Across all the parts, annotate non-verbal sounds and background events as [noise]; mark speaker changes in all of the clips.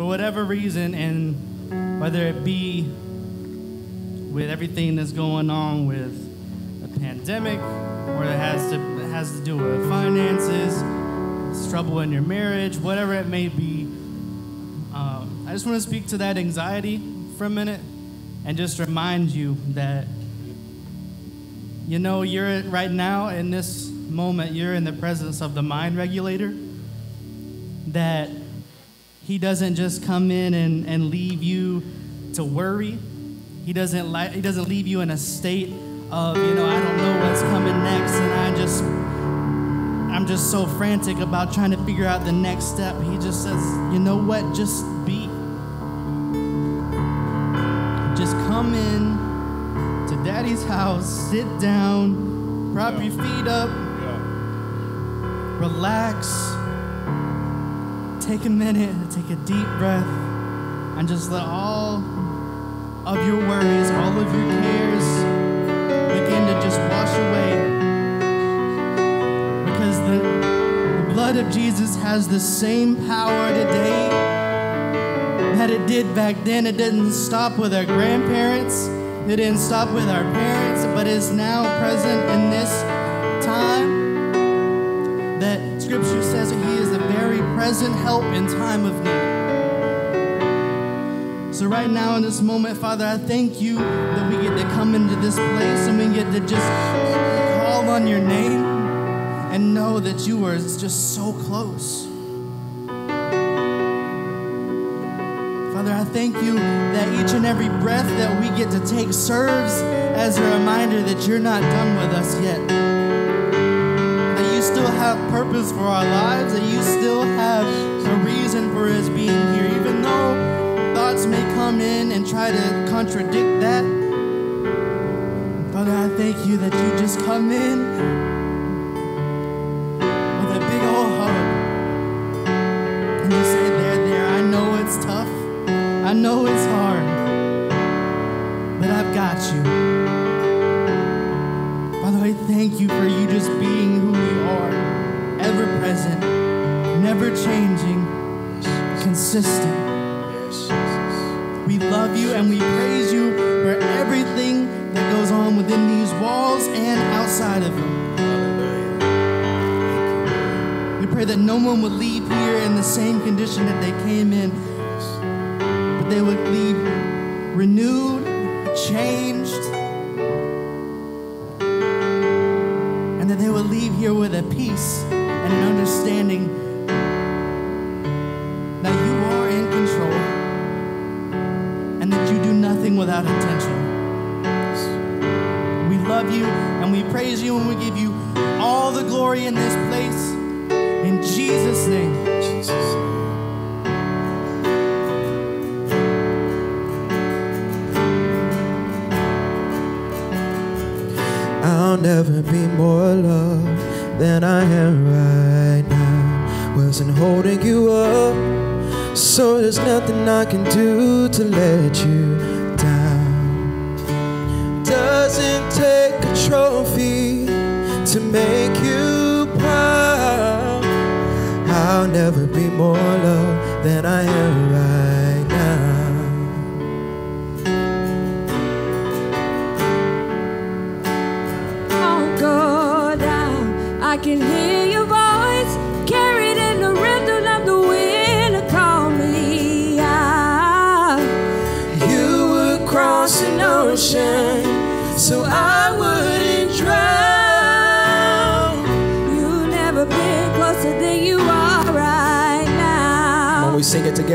Speaker 1: for whatever reason, and whether it be with everything that's going on with the pandemic, or it has to it has to do with finances, trouble in your marriage, whatever it may be. Um, I just want to speak to that anxiety for a minute and just remind you that you know you're right now in this moment you're in the presence of the mind regulator that he doesn't just come in and, and leave you to worry. He doesn't li- he doesn't leave you in a state of you know i don't know what's coming next and i just i'm just so frantic about trying to figure out the next step. He just says you know what? Just be. Just come in to daddy's house sit down prop your feet up relax, take a minute, take a deep breath, and just let all of your worries, all of your cares begin to just wash away. Because the, the blood of Jesus has the same power today that it did back then. It didn't stop with our grandparents, it didn't stop with our parents, but is now present in this time that scripture says that he is present help in time of need. So, right now in this moment, Father, I thank you that we get to come into this place and we get to just call on your name and know that you are just so close. Father, I thank you that each and every breath that we get to take serves as a reminder that you're not done with us yet That you still have purpose for our lives, that you still try to contradict that. Father, I thank you that you just come in with a big old hug and you say, There, there, I know it's tough, I know it's hard, but I've got you. Father, I thank you for you just being who you are, ever present, never changing, consistent. And we praise you for everything that goes on within these walls and outside of them. We pray that no one would leave here in the same condition that they came in, but they would leave renewed, changed, and that they would leave here with a peace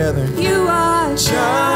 Speaker 2: together.
Speaker 3: You are
Speaker 2: Jireh,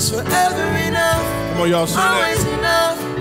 Speaker 2: He's forever enough.
Speaker 4: Come on, y'all, sing
Speaker 2: Always enough.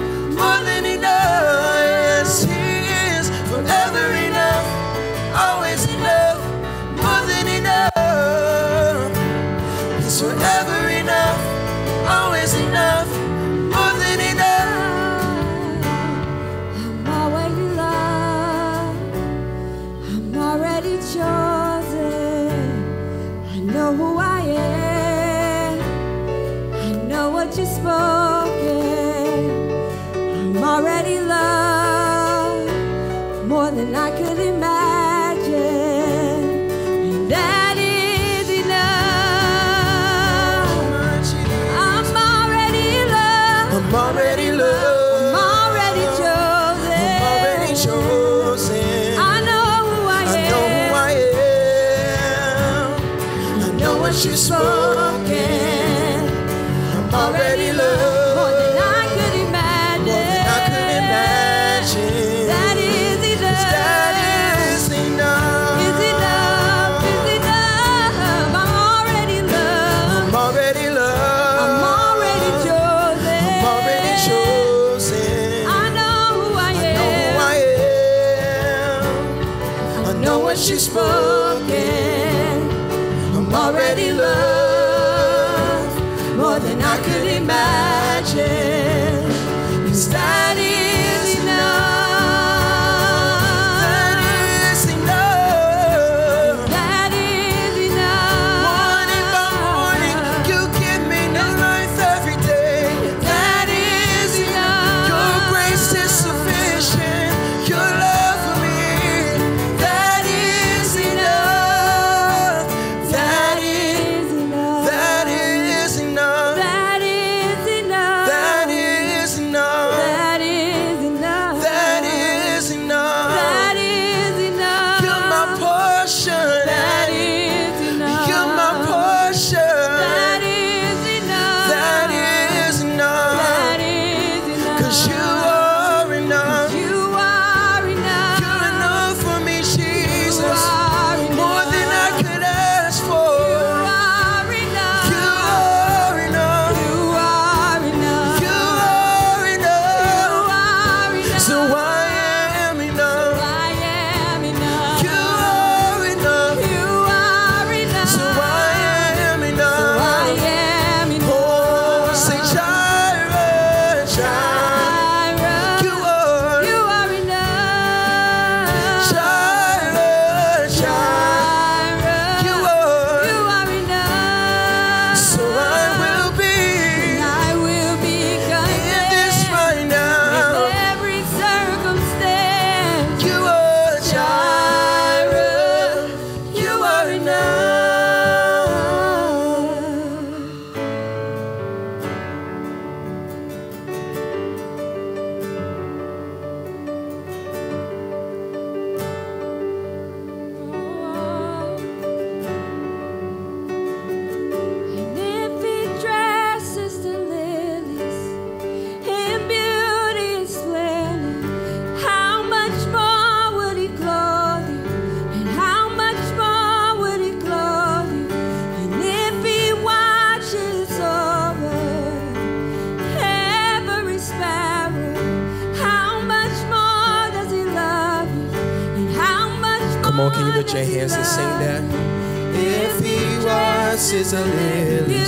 Speaker 3: dresses a lily,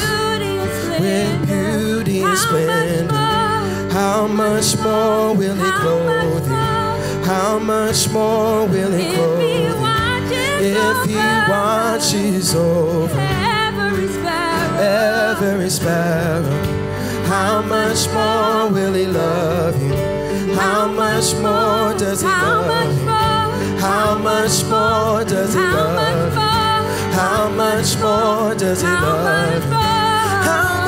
Speaker 2: with beauty
Speaker 3: is
Speaker 2: splendor. How much more will
Speaker 3: it
Speaker 2: clothe you? How much more will
Speaker 3: it
Speaker 2: clothe you? If he watches over
Speaker 3: every sparrow,
Speaker 2: every sparrow. How much more will he love you? How much more does he love you? How much more does he love you? How much more does he love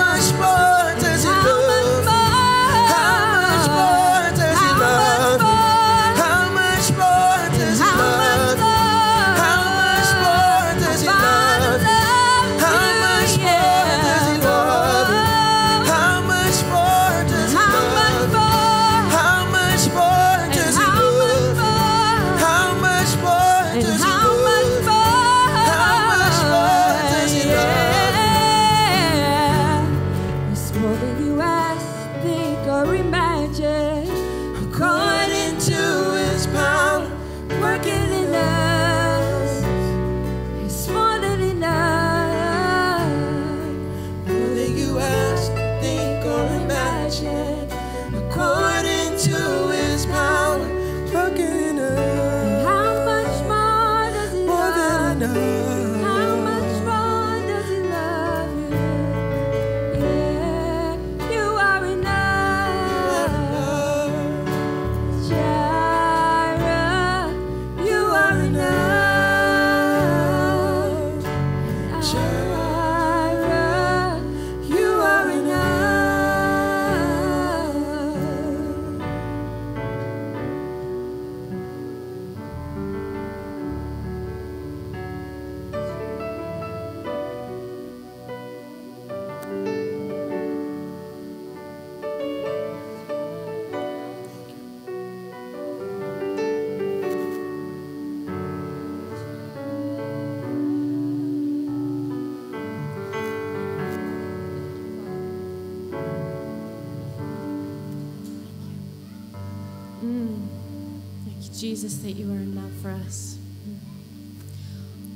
Speaker 4: Jesus, that you are enough for us.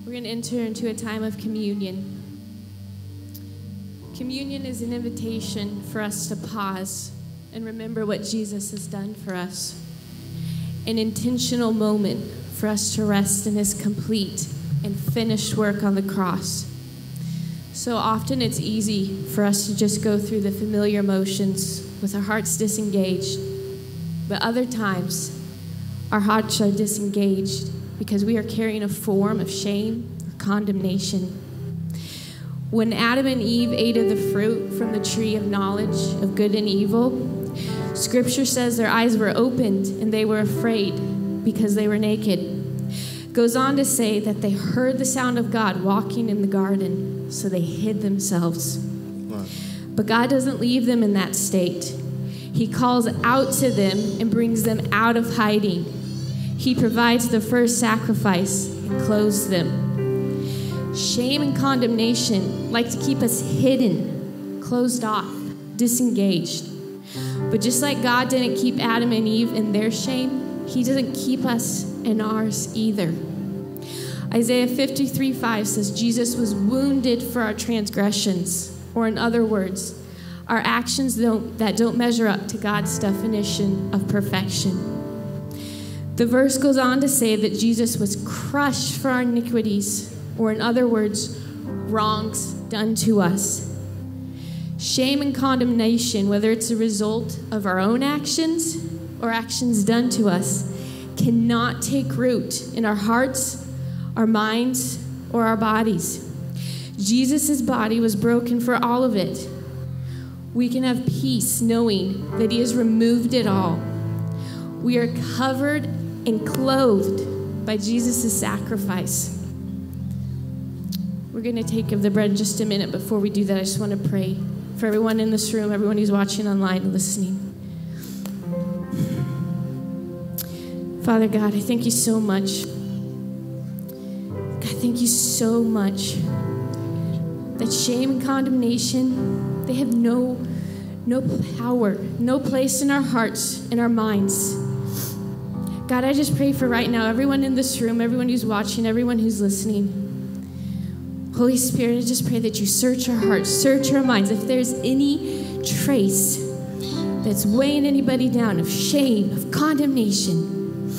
Speaker 4: We're going to enter into a time of communion. Communion is an invitation for us to pause and remember what Jesus has done for us. An intentional moment for us to rest in his complete and finished work on the cross. So often it's easy for us to just go through the familiar motions with our hearts disengaged. But other times, our hearts are disengaged because we are carrying a form of shame or condemnation. When Adam and Eve ate of the fruit from the tree of knowledge of good and evil, scripture says their eyes were opened and they were afraid because they were naked. Goes on to say that they heard the sound of God walking in the garden, so they hid themselves. But God doesn't leave them in that state. He calls out to them and brings them out of hiding. He provides the first sacrifice and clothes them. Shame and condemnation like to keep us hidden, closed off, disengaged. But just like God didn't keep Adam and Eve in their shame, He doesn't keep us in ours either. Isaiah 53 5 says, Jesus was wounded for our transgressions, or in other words, our actions don't, that don't measure up to God's definition of perfection. The verse goes on to say that Jesus was crushed for our iniquities, or in other words, wrongs done to us. Shame and condemnation, whether it's a result of our own actions or actions done to us, cannot take root in our hearts, our minds, or our bodies. Jesus' body was broken for all of it. We can have peace knowing that He has removed it all. We are covered and clothed by Jesus' sacrifice. We're going to take of the bread just a minute. Before we do that, I just want to pray for everyone in this room, everyone who's watching online and listening. Father God, I thank you so much. God, thank you so much that shame and condemnation, they have no no power, no place in our hearts, in our minds. God, I just pray for right now, everyone in this room, everyone who's watching, everyone who's listening. Holy Spirit, I just pray that you search our hearts, search our minds. If there's any trace that's weighing anybody down of shame, of condemnation,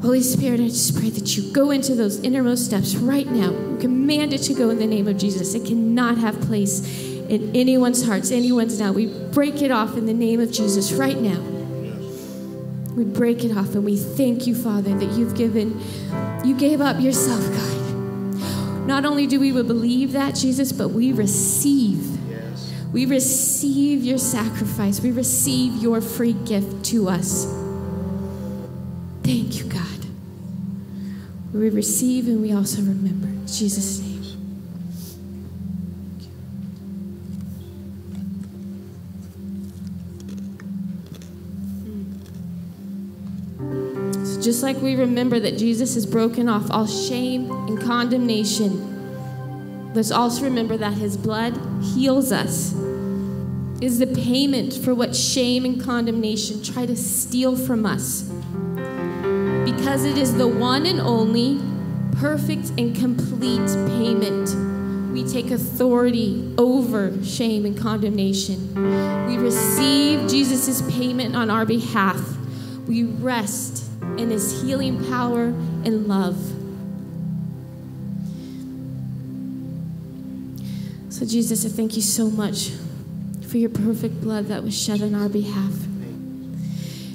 Speaker 4: Holy Spirit, I just pray that you go into those innermost steps right now. Command it to go in the name of Jesus. It cannot have place in anyone's hearts, anyone's now. We break it off in the name of Jesus right now. We break it off and we thank you, Father, that you've given, you gave up yourself, God. Not only do we believe that, Jesus, but we receive. We receive your sacrifice. We receive your free gift to us. Thank you, God. We receive and we also remember. Jesus' just like we remember that Jesus has broken off all shame and condemnation, let's also remember that his blood heals us, is the payment for what shame and condemnation try to steal from us. Because it is the one and only perfect and complete payment. We take authority over shame and condemnation. We receive Jesus' payment on our behalf. We rest in his healing power and love. So, Jesus, I thank you so much for your perfect blood that was shed on our behalf.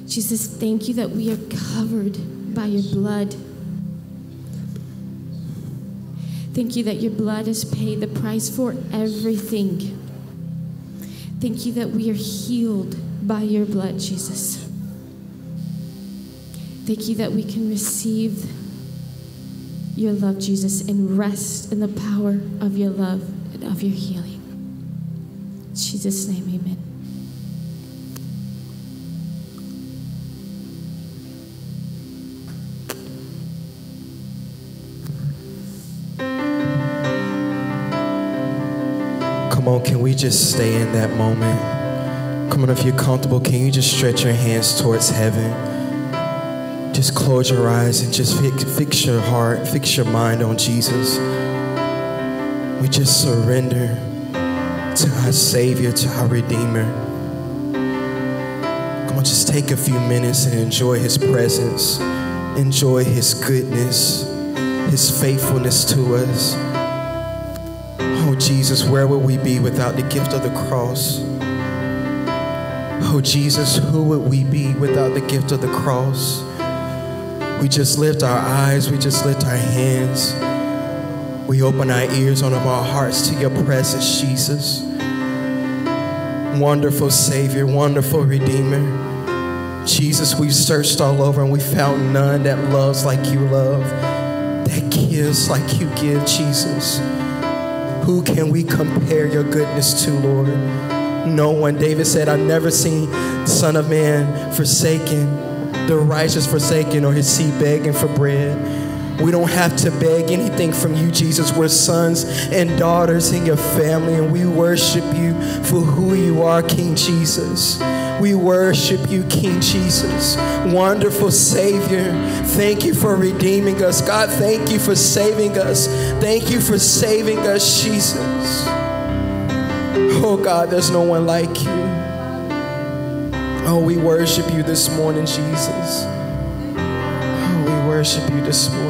Speaker 4: Jesus, thank you that we are covered by your blood. Thank you that your blood has paid the price for everything. Thank you that we are healed by your blood, Jesus. Thank you that we can receive your love, Jesus, and rest in the power of your love and of your healing. In Jesus' name, amen.
Speaker 2: Come on, can we just stay in that moment? Come on, if you're comfortable, can you just stretch your hands towards heaven? Just close your eyes and just fix, your heart, fix your mind on Jesus. We just surrender to our Savior, to our Redeemer. Come on, just take a few minutes and enjoy His presence, enjoy His goodness, His faithfulness to us. Oh, Jesus, where would we be without the gift of the cross? Oh, Jesus, who would we be without the gift of the cross? We just lift our eyes, we just lift our hands. We open our ears, open our hearts to your presence, Jesus. Wonderful Savior, wonderful Redeemer. Jesus, we've searched all over and we found none that loves like you love, that gives like you give, Jesus. Who can we compare your goodness to, Lord? No one. David said, I've never seen the Son of Man forsaken, the righteous forsaken, or his seed begging for bread. We don't have to beg anything from you, Jesus. We're sons and daughters in your family, and we worship you for who you are, King Jesus. We worship you, King Jesus. Wonderful Savior. Thank you for redeeming us. God, thank you for saving us. Thank you for saving us, Jesus. Oh, God, there's no one like you. Oh, we worship you this morning, Jesus. Oh, we worship you this morning.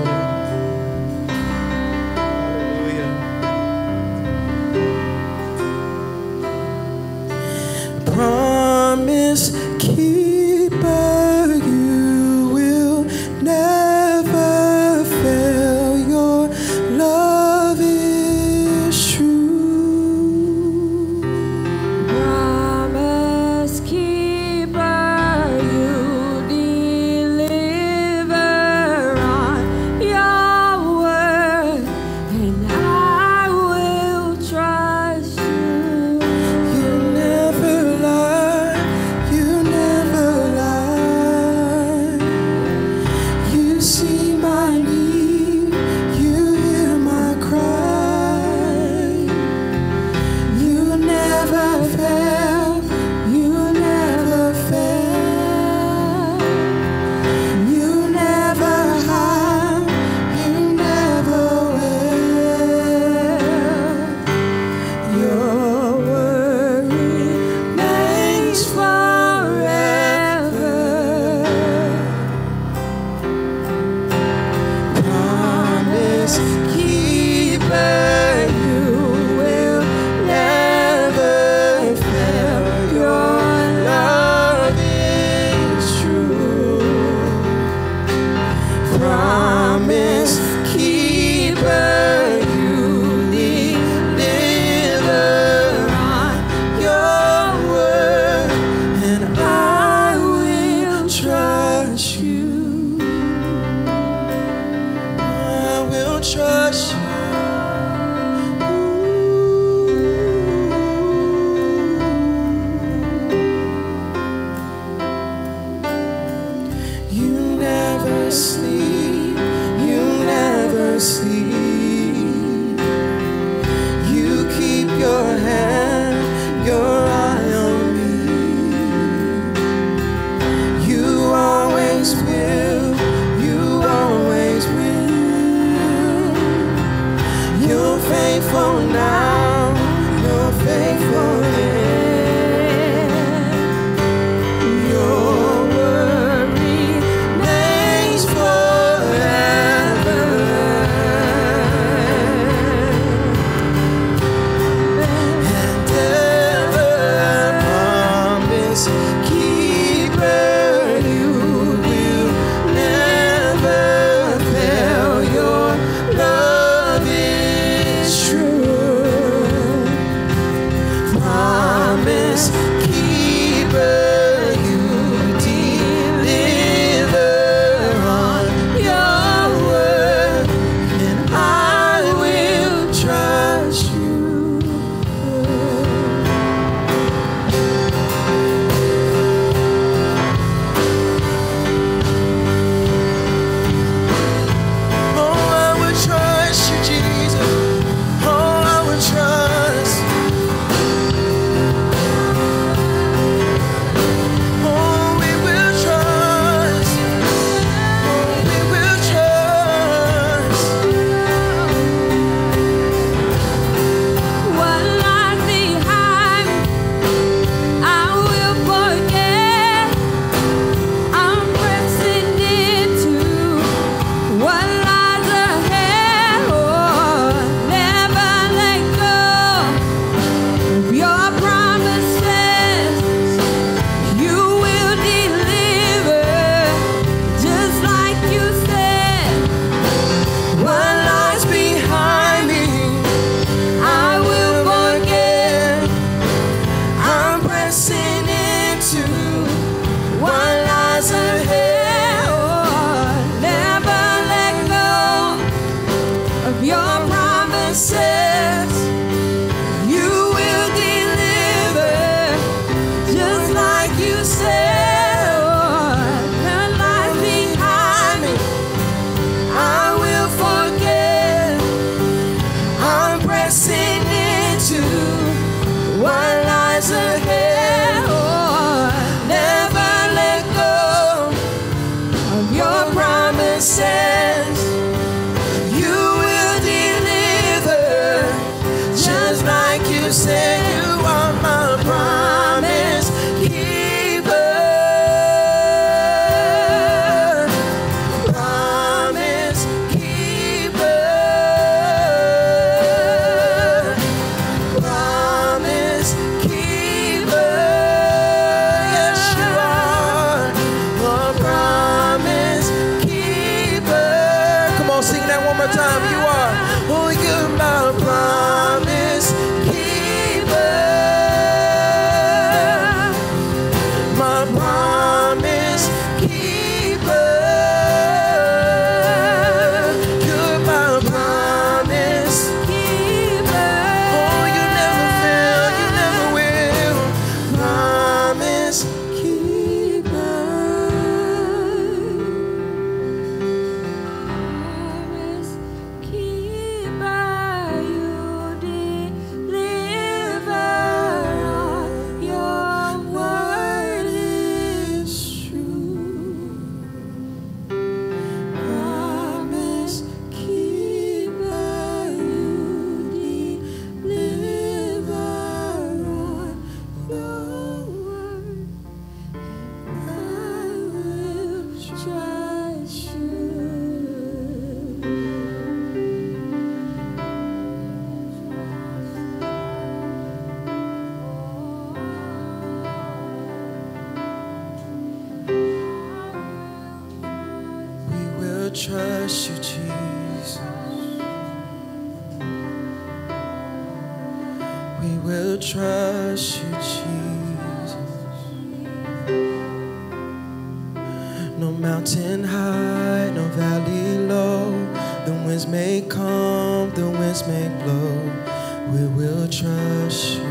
Speaker 3: Trust you.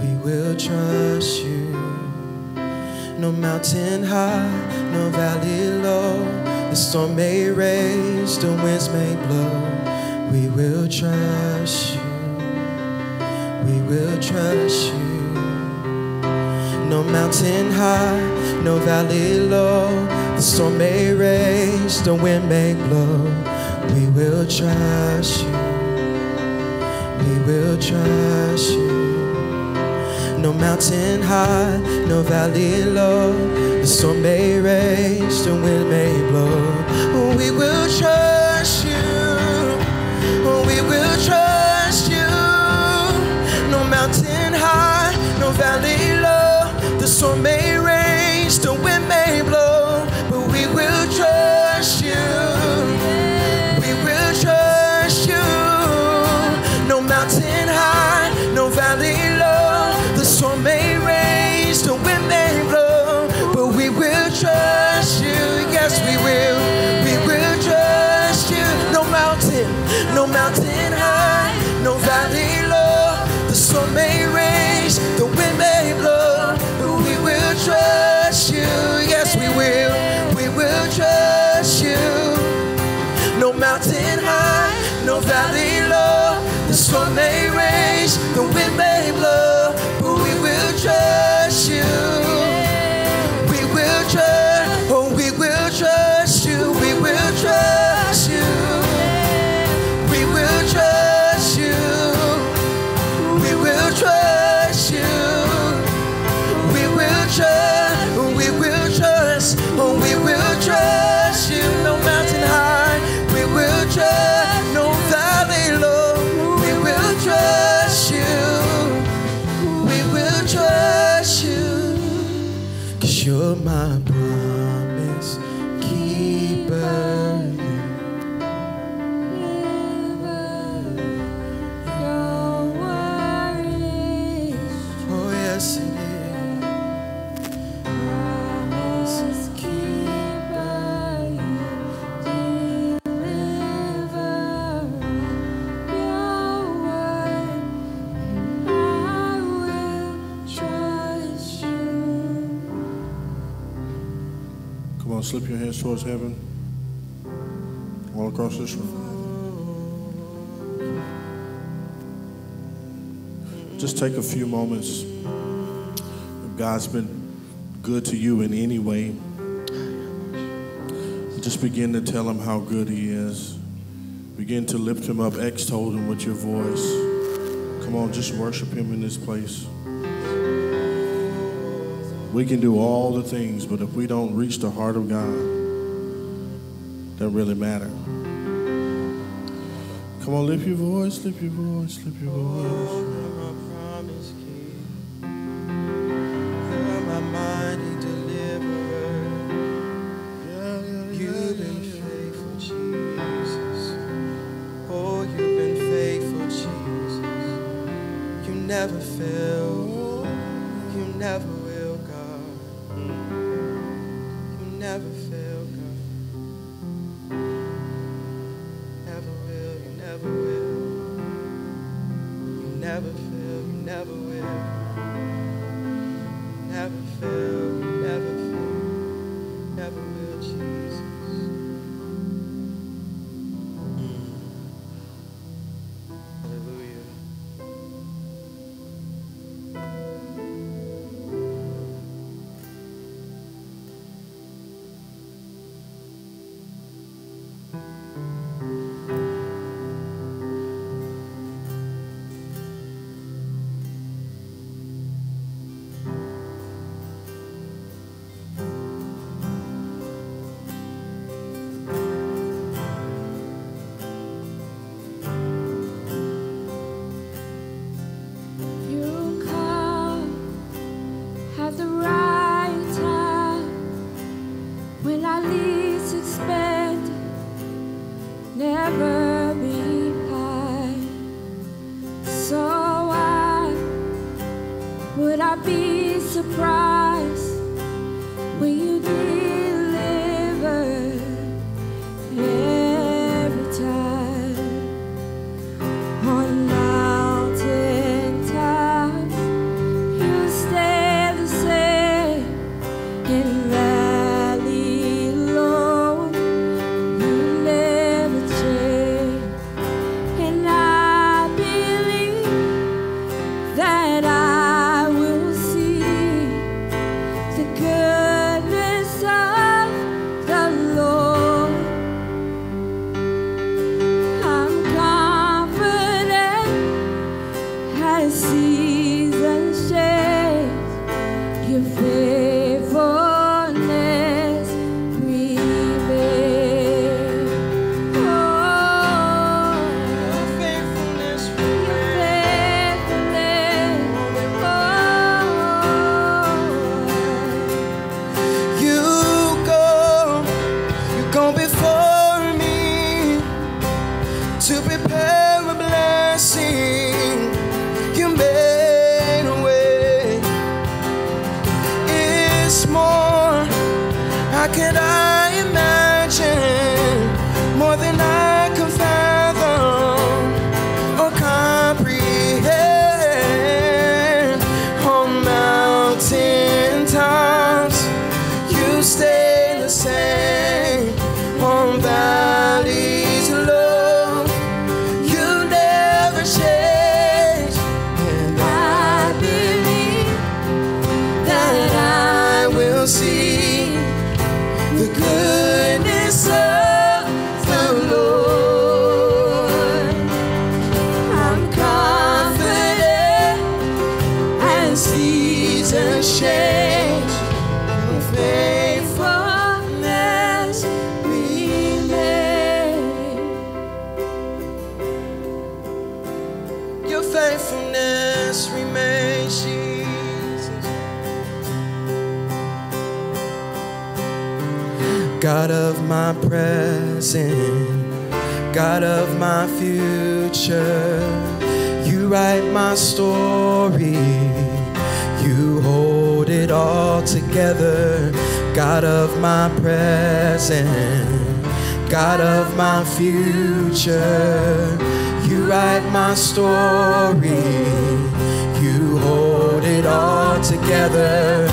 Speaker 2: We will trust
Speaker 3: you.
Speaker 2: No mountain high, no valley low. The storm may rage, the winds may blow. We will trust you. We will trust you. No mountain high, no valley low. The storm may rage, the wind may blow. We will trust you. Will trust you. No mountain high, no valley low. The storm may rage, the wind may blow. Oh, we will trust you. Oh, we will trust you. No mountain high, no valley low. The storm may
Speaker 5: towards heaven. All across this room. Just take a few moments. If God's been good to you in any way, just begin to tell him how good he is. Begin to lift him up, extol him with your voice. Come on, just worship him in this place. We can do all the things, but if we don't reach the heart of God, doesn't really matter. Come on, lift your voice, lift your voice, lift your voice.
Speaker 2: God of my future, you write my story, you hold it all together. God of my present, God of my future, you write my story, you hold it all together.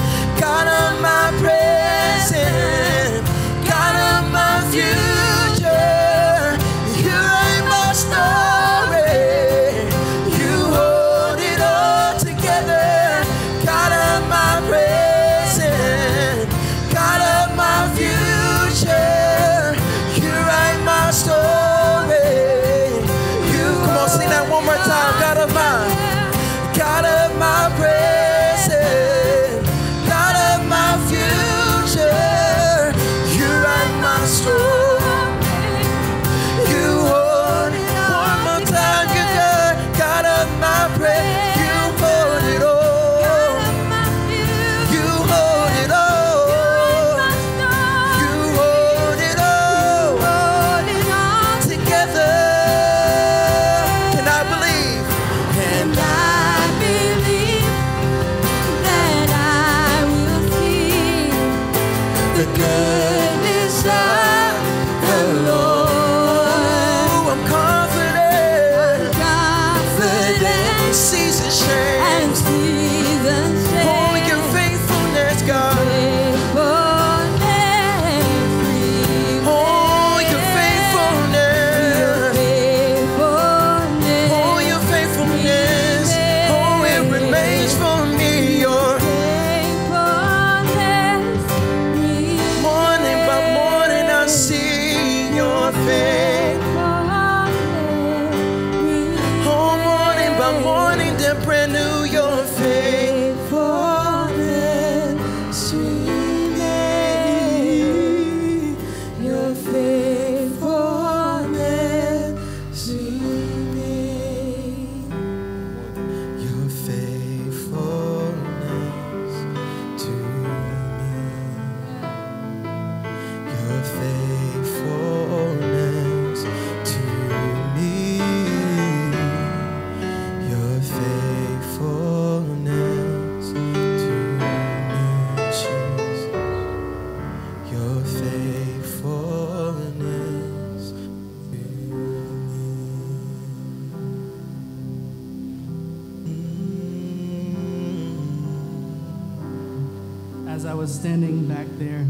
Speaker 1: Was standing back there,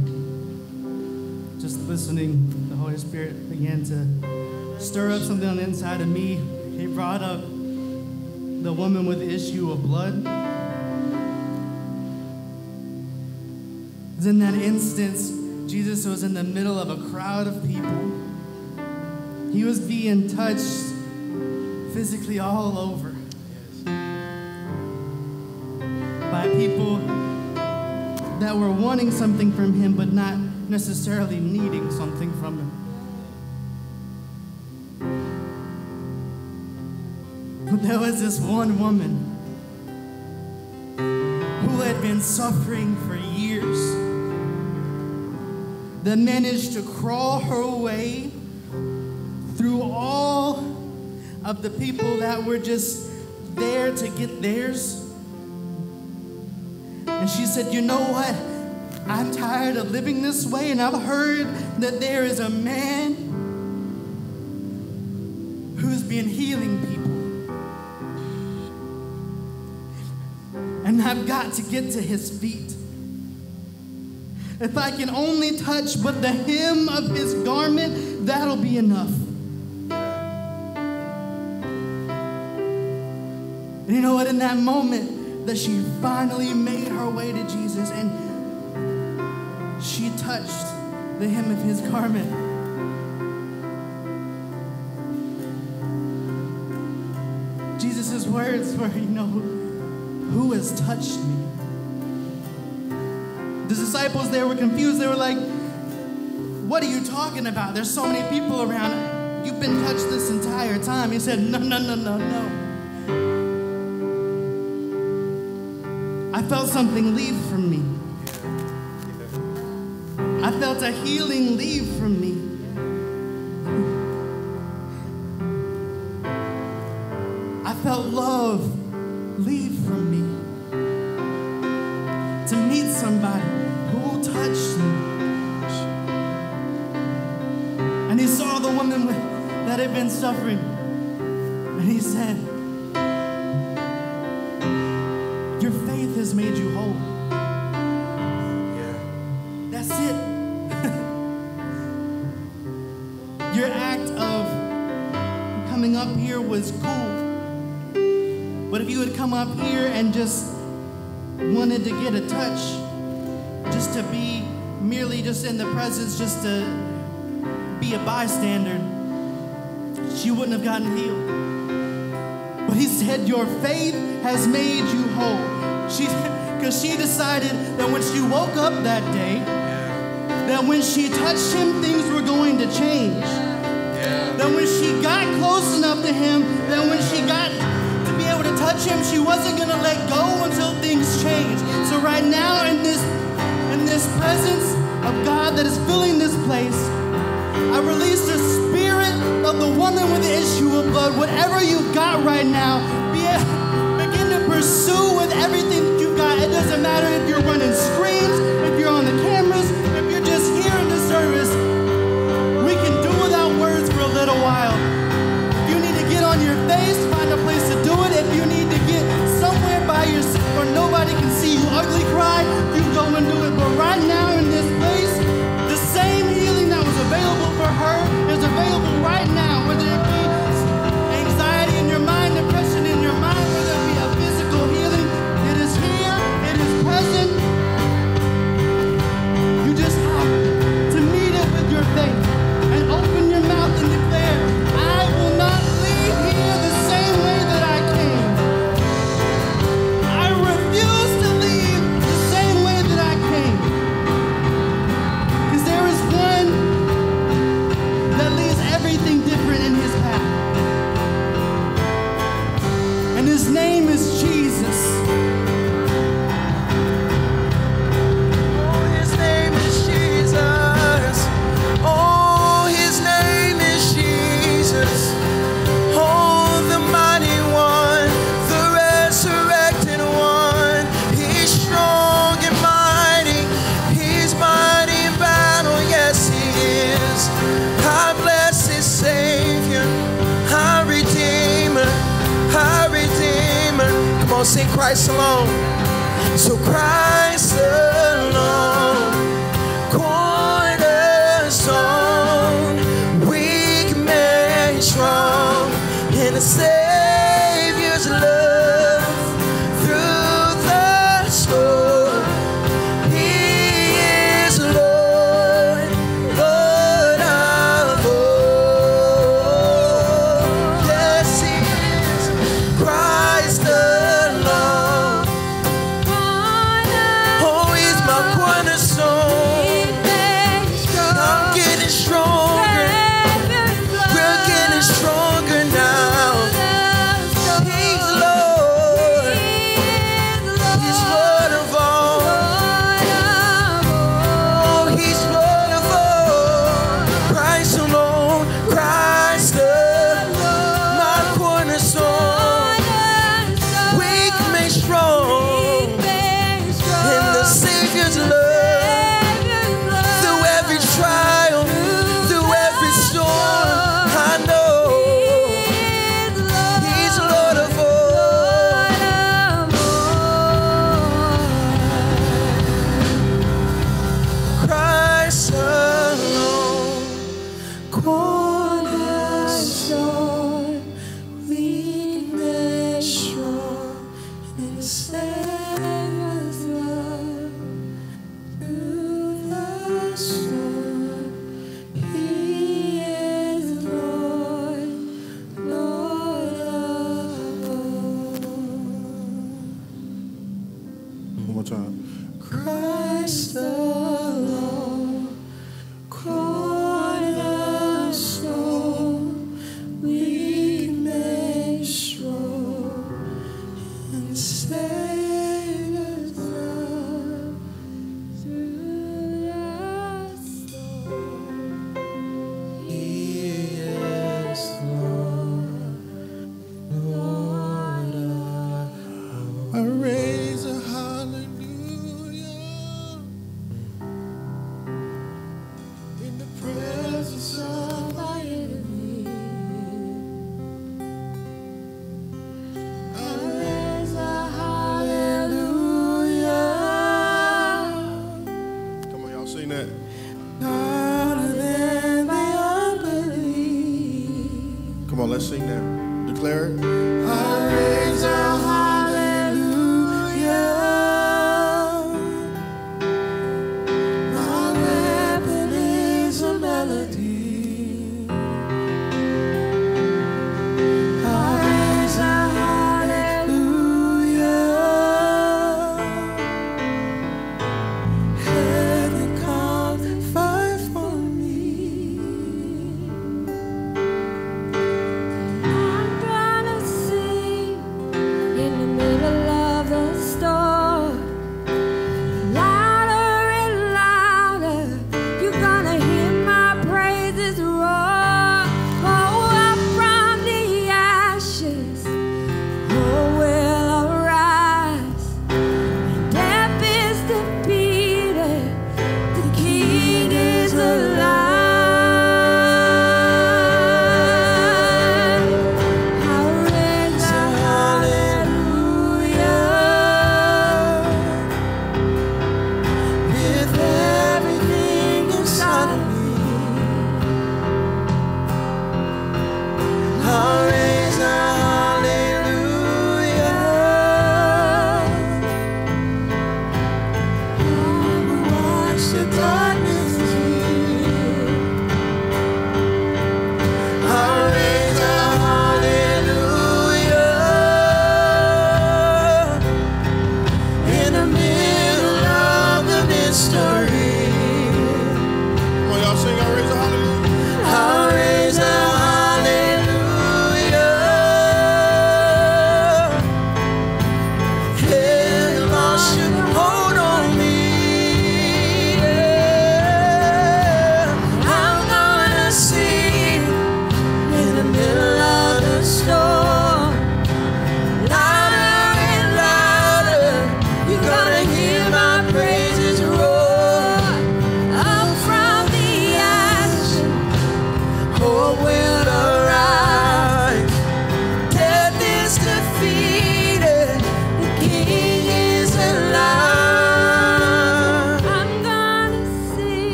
Speaker 1: just listening, the Holy Spirit began to stir up something on the inside of me. He brought up the woman with the issue of blood. In that instance, Jesus was in the middle of a crowd of people. He was being touched physically all over that were wanting something from him, but not necessarily needing something from him. But there was this one woman who had been suffering for years that managed to crawl her way through all of the people that were just there to get theirs. And she said, You know what? I'm tired of living this way, and I've heard that there is a man who's been healing people. And I've got to get to his feet. If I can only touch but the hem of his garment, that'll be enough. And you know what? In that moment, that she finally made way to Jesus and she touched the hem of his garment. Jesus' words were, you know, who has touched me? The disciples, they were confused. They were like, what are you talking about? There's so many people around. You've been touched this entire time. He said, no, no, no, no, no. Felt something leave from me. I felt a healing leave from me. I felt love leave from me to meet somebody who touched me. And he saw the woman that had been suffering. And he said, up here was cool. But if you had come up here and just wanted to get a touch, just to be merely just in the presence, just to be a bystander, she wouldn't have gotten healed. But he said, Your faith has made you whole. She because she decided that when she woke up that day, that when she touched him, things were going to change. That when she got close enough to him, then when she got to be able to touch him, she wasn't gonna let go until things changed. So right now in this in this presence of God that is filling this place, I release the spirit of the woman with the issue of blood. Whatever you've got right now, be begin to pursue with everything you've got. It doesn't matter if you're running screens,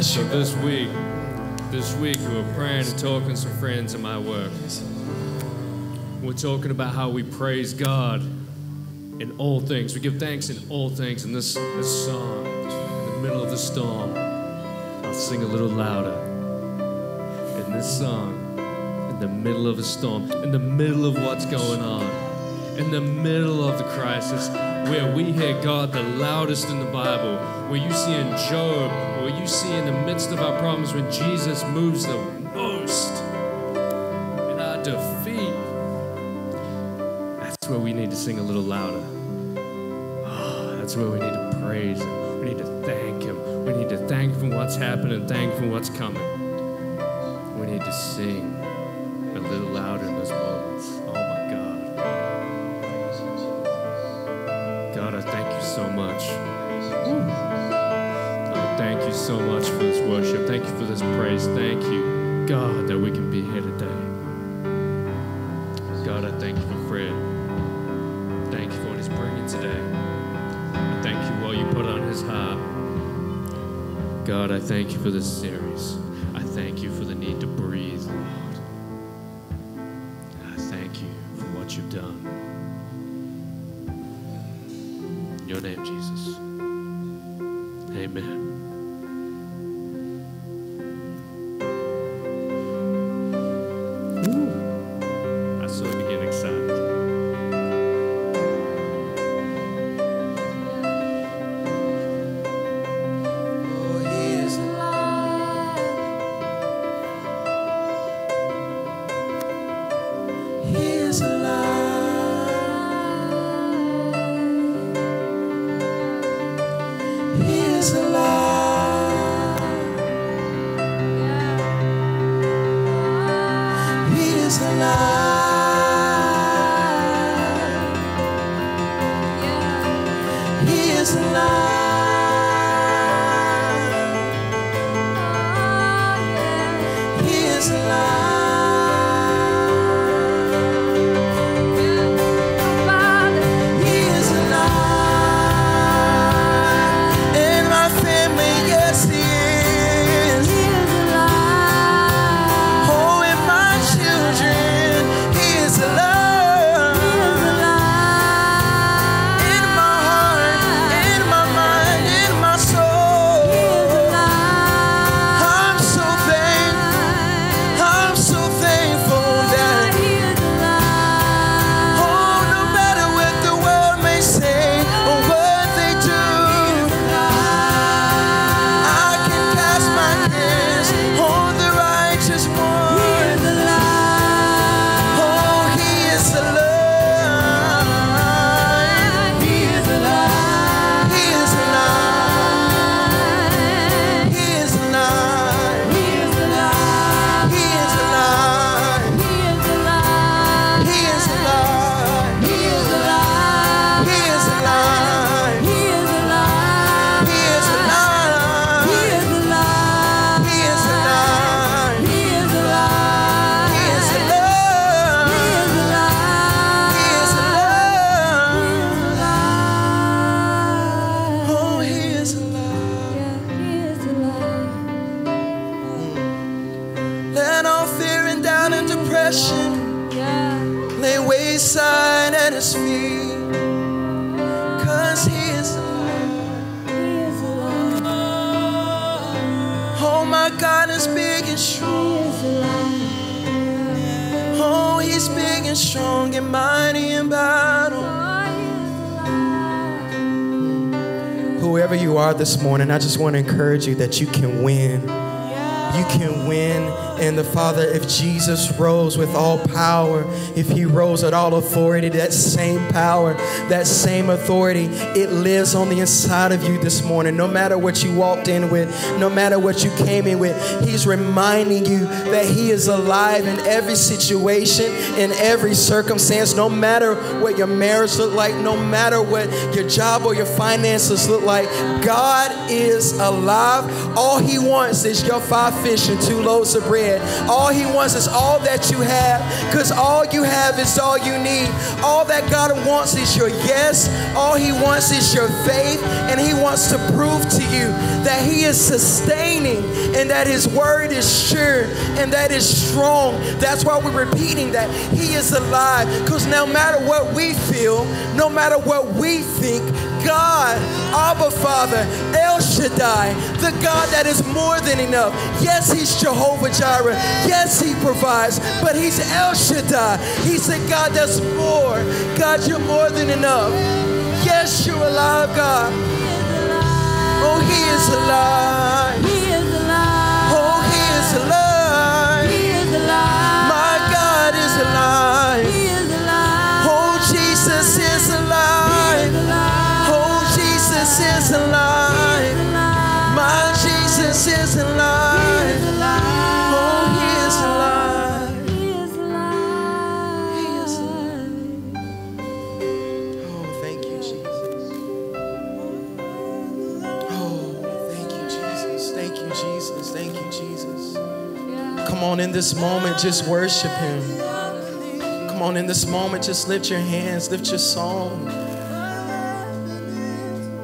Speaker 2: Yes, So
Speaker 6: this week, this week we were praying and talking to some friends in my work. We're talking about how we praise God in all things. We give thanks in all things. In this, this song, in the middle of the storm, I'll sing a little louder. In this song, in the middle of a storm, in the middle of what's going on, in the middle of the crisis, where we hear God the loudest in the Bible, where you see in Job, where you see in the midst of our problems when Jesus moves the most in our defeat. That's where we need to sing a little louder. Oh, that's where we need to praise Him. We need to thank Him. We need to thank Him for what's happening, thank Him for what's coming. We need to sing a little louder in those moments. Oh my God. God, I thank you so much. You so much for this worship. Thank you for this praise. Thank you, God, that we can be here today. God, I thank you for Fred. Thank you for what he's bringing today. I thank you for what you put on his heart. God, I thank you for this series. I thank you for the need to breathe, Lord. I thank you for what you've done. In your name, Jesus. Amen.
Speaker 2: Side and his feet. Cause he is alive.
Speaker 3: He is alive.
Speaker 2: Oh, my God is big and strong. Oh, he's big and strong and mighty in battle. Whoever you are this morning, I just want to encourage you that you can win. You can win in the Father. If Jesus rose with all power, if he rose with all authority, that same power, that same authority, it lives on the inside of you this morning. No matter what you walked in with, no matter what you came in with, he's reminding you that he is alive in every situation, in every circumstance, no matter what your marriage look like, no matter what your job or your finances look like. God is alive. All he wants is your five fish and two loaves of bread. All he wants is all that you have, because all you have is all you need. All that God wants is your yes. All he wants is your faith, and he wants to prove to you that he is sustaining and that his word is sure and that is strong. That's why we're repeating that he is alive, because no matter what we feel, no matter what we think, God, Abba Father, El Shaddai, the God that is more than enough. Yes, He's Jehovah Jireh. Yes, He provides, but He's El Shaddai. He's the God that's more. God, you're more than enough. Yes, you're alive, God. Oh, He is alive.
Speaker 3: He is alive.
Speaker 2: In this moment, just worship Him. Come on, in this moment, just lift your hands, lift your song.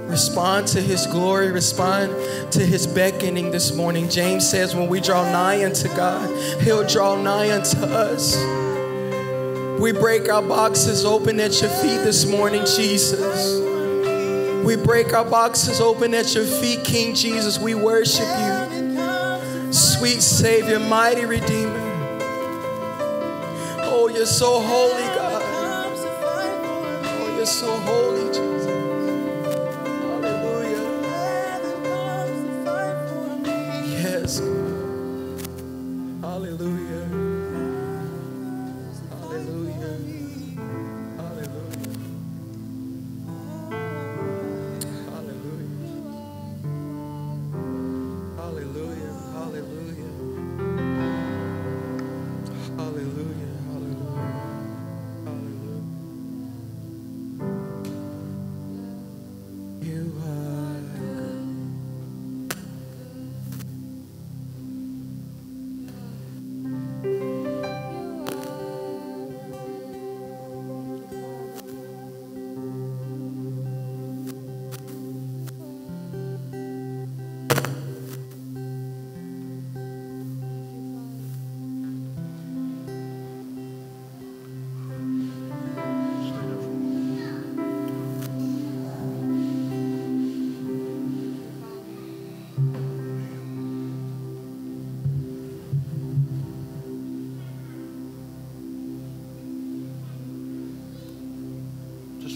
Speaker 2: Respond to His glory, respond to His beckoning this morning. James says, when we draw nigh unto God, He'll draw nigh unto us. We break our boxes open at your feet this morning, Jesus. We break our boxes open at your feet, King Jesus. We worship you, sweet Savior, mighty Redeemer. Oh, you're so holy, God. Oh, you're so holy, Jesus.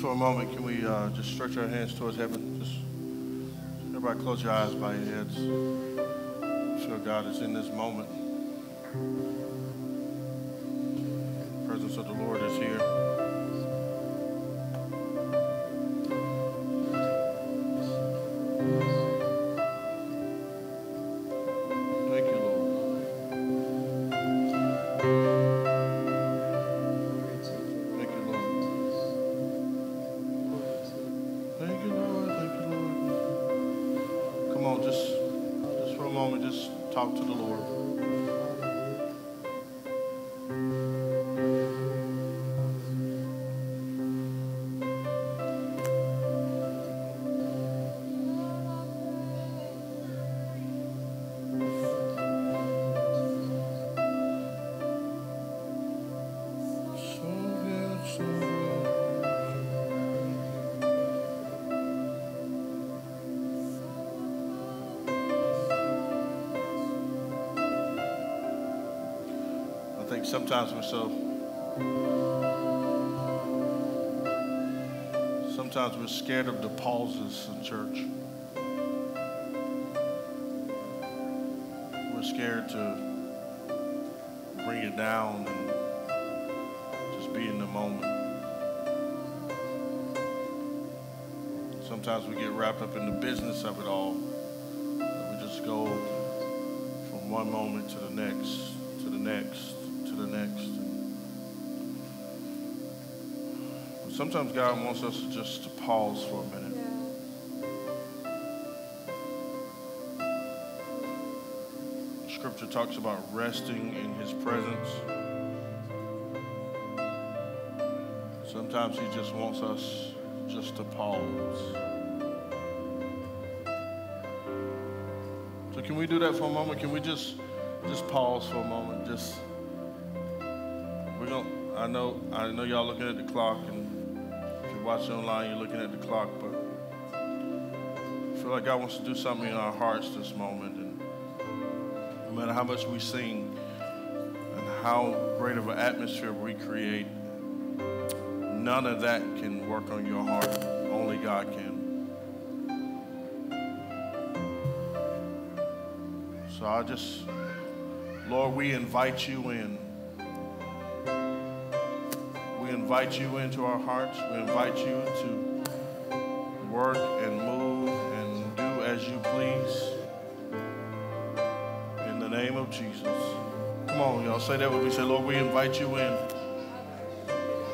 Speaker 5: Just for a moment, can we uh, just stretch our hands towards heaven? Just everybody close your eyes, by your heads. Feel God is in this moment. Sometimes we're so. Sometimes we're scared of the pauses in church. We're scared to bring it down and just be in the moment. Sometimes we get wrapped up in the business of it all. We just go from one moment to the next, sometimes God wants us just to pause for a minute. Scripture talks about resting in his presence. Sometimes he just wants us just to pause. So can we do that for a moment? Can we just just pause for a moment? Just we're gonna I know I know y'all looking at the clock and watching online you're looking at the clock, but I feel like God wants to do something in our hearts this moment and no matter how much we sing and how great of an atmosphere we create, none of that can work on your heart. Only God can. So I just, Lord, we invite you in. Invite you into our hearts. We invite you to work and move and do as you please. In the name of Jesus. Come on, y'all. Say that with me. Say, Lord, we invite you in.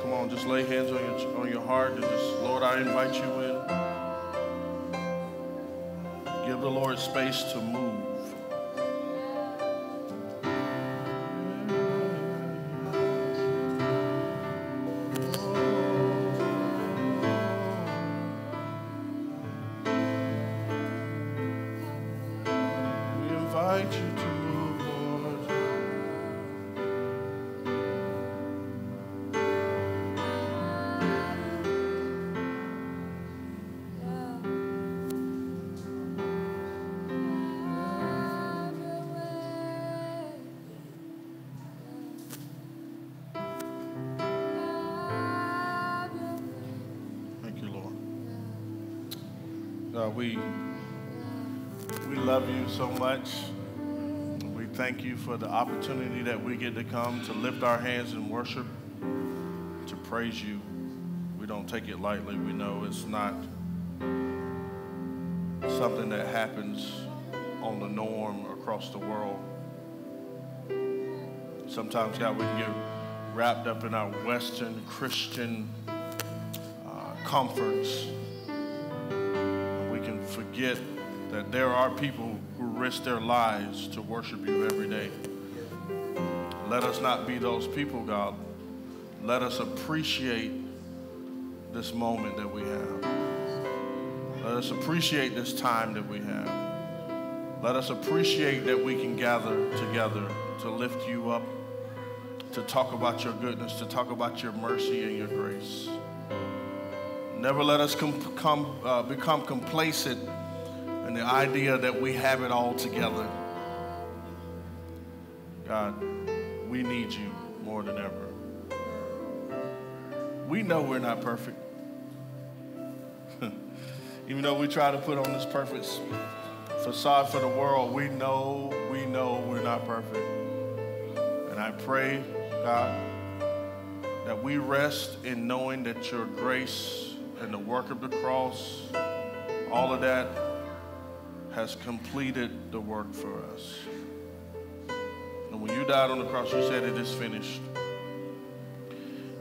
Speaker 5: Come on, just lay hands on your on your heart and just, Lord, I invite you in. Give the Lord space to move. We we love you so much. We thank you for the opportunity that we get to come to lift our hands in worship, to praise you. We don't take it lightly. We know it's not something that happens on the norm across the world. Sometimes, God, we can get wrapped up in our Western Christian uh, comforts. Forget that there are people who risk their lives to worship you every day. Let us not be those people, God. Let us appreciate this moment that we have. Let us appreciate this time that we have. Let us appreciate that we can gather together to lift you up, to talk about your goodness, to talk about your mercy and your grace. Never let us com- com- uh, become complacent in the idea that we have it all together. God, we need you more than ever. We know we're not perfect. [laughs] Even though we try to put on this perfect facade for the world, we know, we know we're not perfect. And I pray, God, that we rest in knowing that your grace and the work of the cross, all of that has completed the work for us. And when you died on the cross, you said it is finished.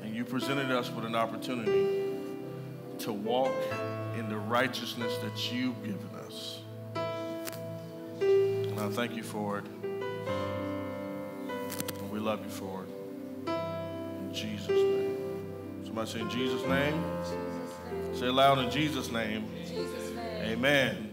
Speaker 5: And you presented us with an opportunity to walk in the righteousness that you've given us. And I thank you for it. And we love you for it. In Jesus' name. Somebody say in Jesus' name. Say it loud in Jesus' name. Amen.